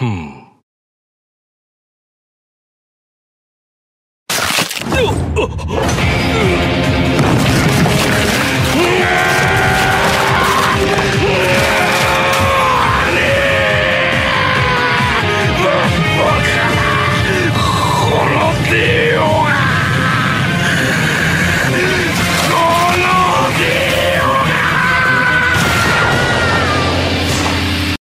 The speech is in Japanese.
ふん。うっ